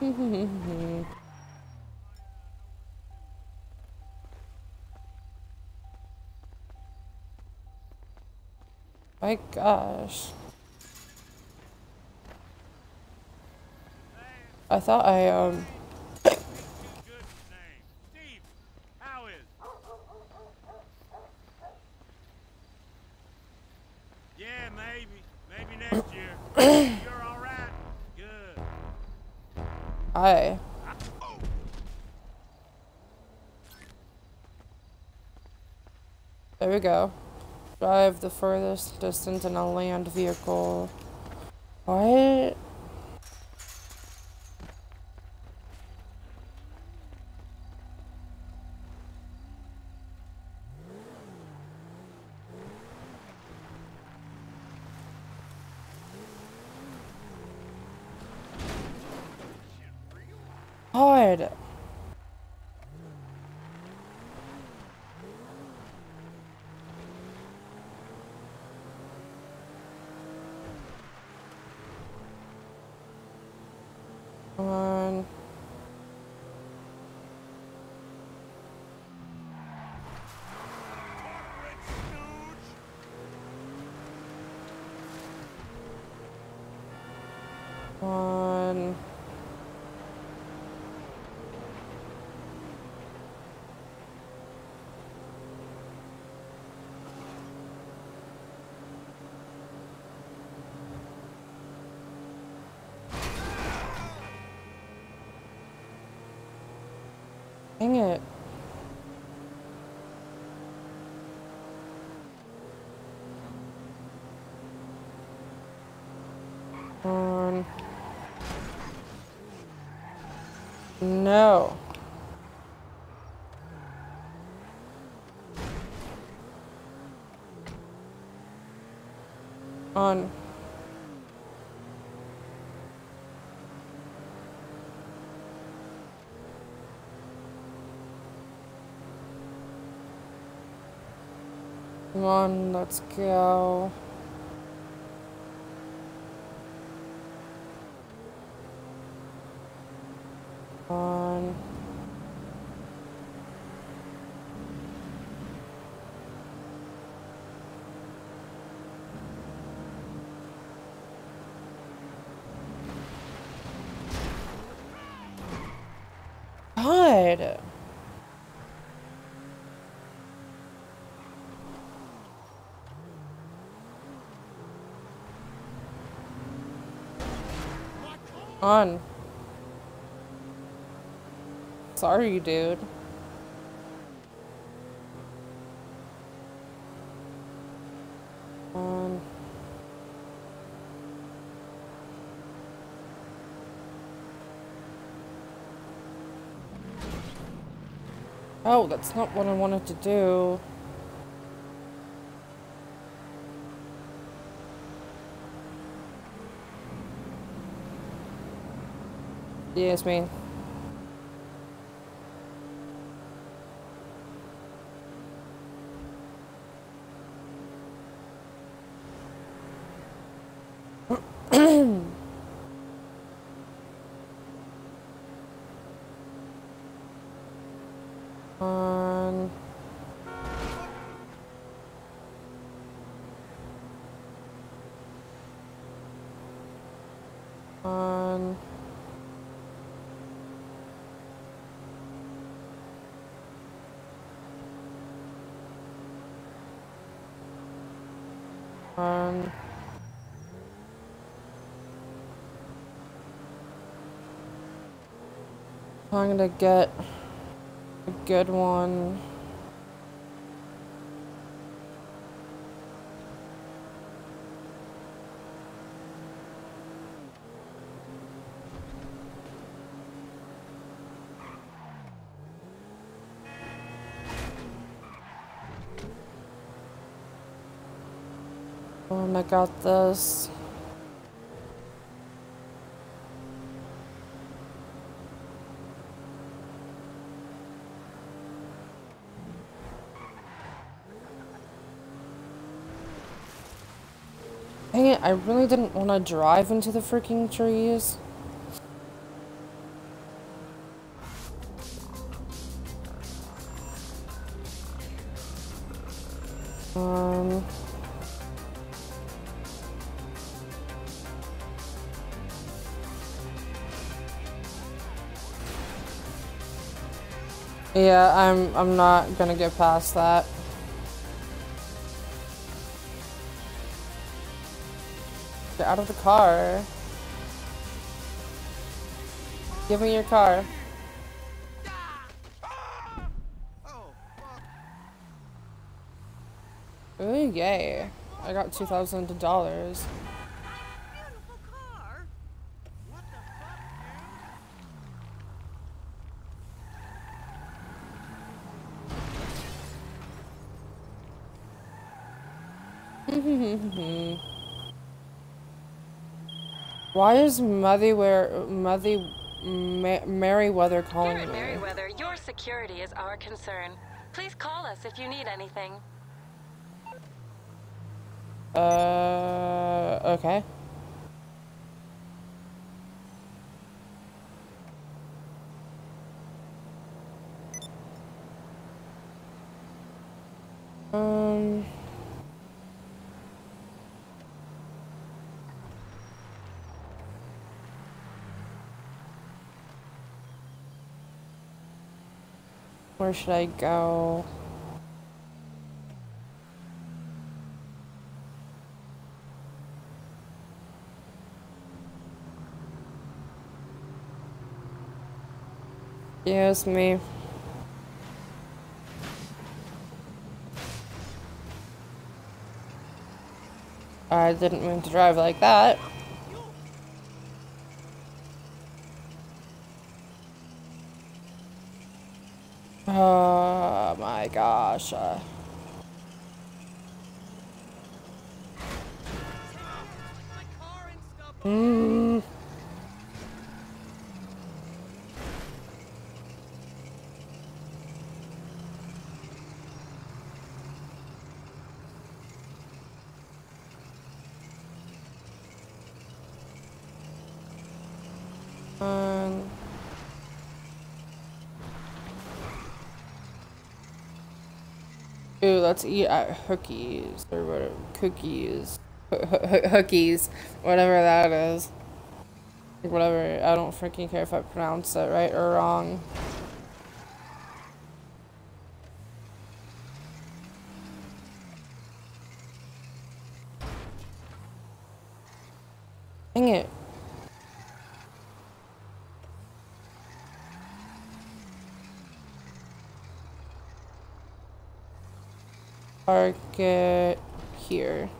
My gosh. I thought I, um... There we go. Drive the furthest distance in a land vehicle. What? God. On. On. Dang it. On. No. On. Come on, let's go. On. God. On. Sorry, dude. On. Oh, that's not what I wanted to do. Yes. On. On. On. I'm gonna get a good one. Um, I got this. I really didn't want to drive into the freaking trees. Yeah, I'm I'm not gonna get past that. Get out of the car. Give me your car. Ooh, yay. I got $2,000. Beautiful car. What the fuck, Why is Mother where Mothy Ma Merryweather calling at me? Merryweather, your security is our concern. Please call us if you need anything. Uh, okay. Where should I go? Yes, me. I didn't mean to drive like that. Oh my gosh. Uh, mm, um, Ooh, let's eat at Hookies or whatever. Cookies. Hookies. Whatever that is. Whatever. I don't freaking care if I pronounce it right or wrong. Dang it. Park it here.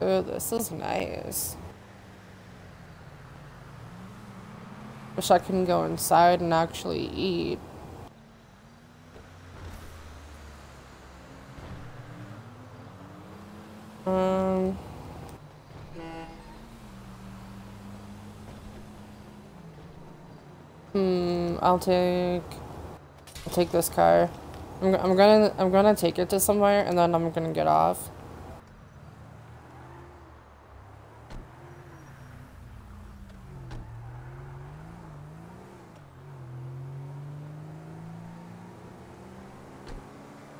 Oh, this is nice. Wish I can go inside and actually eat. Um. Hmm, I'll take I'll take this car. I'm, I'm gonna I'm gonna take it to somewhere and then I'm gonna get off.